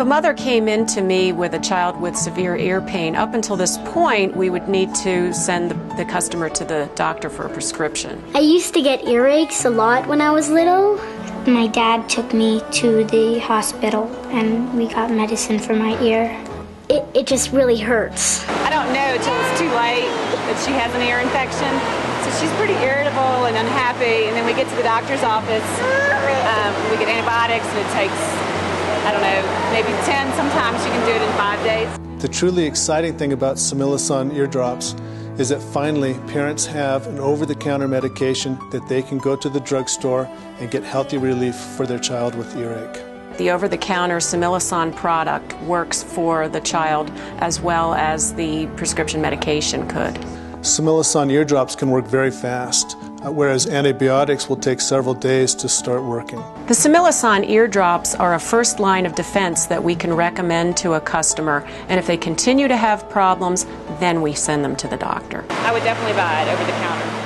If a mother came in to me with a child with severe ear pain, up until this point, we would need to send the, the customer to the doctor for a prescription. I used to get earaches a lot when I was little. My dad took me to the hospital and we got medicine for my ear. It, it just really hurts. I don't know until it's too late that she has an ear infection. So she's pretty irritable and unhappy. And then we get to the doctor's office, um, we get antibiotics, and it takes, I don't know, maybe 10. Sometimes you can do it in five days. The truly exciting thing about Similasan eardrops is that finally parents have an over the counter medication that they can go to the drugstore and get healthy relief for their child with earache. The over the counter Similasan product works for the child as well as the prescription medication could. Similasan eardrops can work very fast, Uh, whereas antibiotics will take several days to start working. The Similasan eardrops are a first line of defense that we can recommend to a customer, and if they continue to have problems, then we send them to the doctor. I would definitely buy it over the counter.